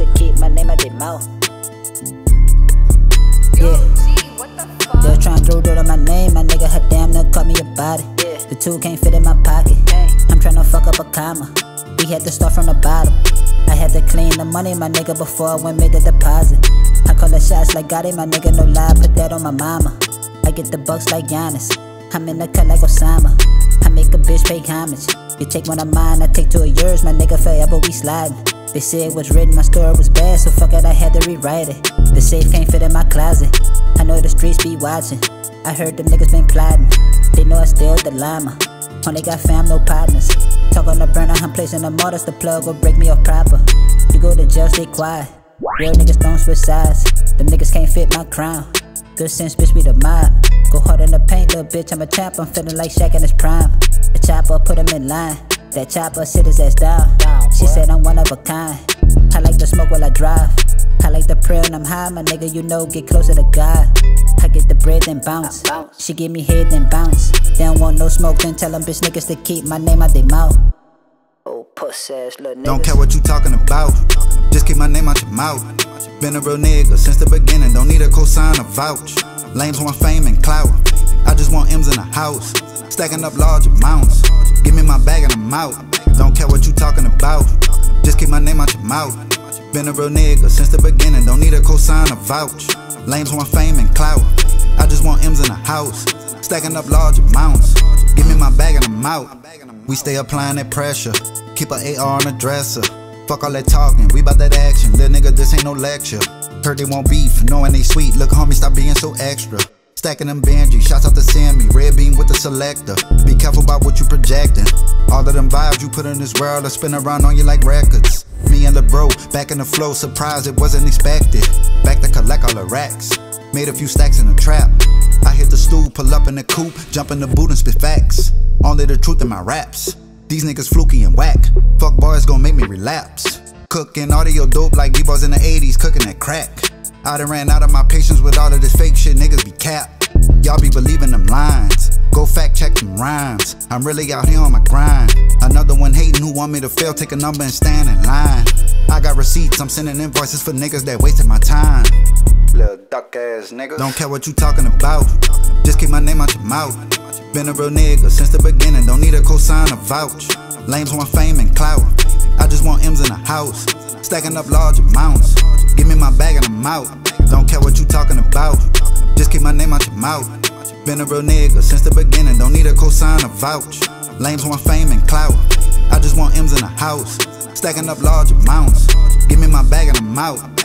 to keep my name, mouth. Yeah. Yo, tryna throw dirt on my name, my nigga, her damn near cut me a body. Yeah. The two can't fit in my pocket. I'm tryna fuck up a comma. We had to start from the bottom. I had to clean the money, my nigga, before I went made the deposit. I call the shots like Gotti, my nigga, no lie, put that on my mama. I get the bucks like Giannis. I'm in the cut like Osama. I make a bitch pay homage. You take one of mine, I take two of yours, my nigga, forever we sliding. They say it was written, my story was bad, so fuck it, I had to rewrite it. The safe can't fit in my closet. I know the streets be watching. I heard them niggas been plotting. They know I still the llama. Only got fam, no partners. Talk on the burner, I'm placing the mortars. The plug will break me off proper. You go to jail, stay quiet. Real niggas don't switch sides. Them niggas can't fit my crown. Good sense, bitch, be the mob. Go hard in the paint, little bitch, I'm a champ. I'm feeling like Shaq in his prime. The chopper, put him in line. That chopper, sit his ass down. She said I'm one of a kind. I like to smoke while I drive. I like the prayer and I'm high, my nigga, you know, get closer to God. I get the bread and bounce. She give me head and bounce. They don't want no smoke, then tell them bitch niggas to keep my name out their mouth. Oh, puss ass little niggas. Don't care what you talking about, just keep my name out your mouth. Been a real nigga since the beginning, don't need a cosign or vouch. Lames want fame and clout, I just want M's in the house. Stacking up large amounts, give me my bag and I'm out. Don't care what you talking about, just keep my name out your mouth. Been a real nigga since the beginning, don't need a cosign or vouch. Lames want fame and clout, I just want M's in the house. Stacking up large amounts, give me my bag and I'm out. We stay applying that pressure, keep a AR on the dresser. Fuck all that talking, we bout that action. Little nigga, this ain't no lecture. Heard they want beef, knowing they sweet. Look, homie, stop being so extra. Stacking them Benji, shots out to Sammy, red beam with the selector. Be careful about what you projecting. All of them vibes you put in this world, are spin around on you like records. Me and the bro, back in the flow, surprised it wasn't expected. Back to collect all the racks, made a few stacks in the trap. I hit the stool, pull up in the coupe, jump in the boot and spit facts. Only the truth in my raps. These niggas fluky and whack. Fuck boys gon' make me relapse. Cooking audio dope like D-boys in the 80s, cooking that crack. I done ran out of my patience with all of this fake shit, niggas capped. Y'all be believing them lines. Go fact check them rhymes. I'm really out here on my grind. Another one hating who want me to fail, take a number and stand in line. I got receipts, I'm sending invoices for niggas that wasted my time. Little duck ass nigga. Don't care what you talking about, just keep my name out your mouth. Been a real nigga since the beginning, don't need a cosign or vouch. Lames want fame and clout, I just want M's in the house. Stacking up large amounts, give me my bag and I'm out. Don't care what you talking about, just keep my name out your mouth. Been a real nigga since the beginning, don't need a cosign or vouch. Lames want fame and clout, I just want M's in the house. Stacking up large amounts, give me my bag and I'm out.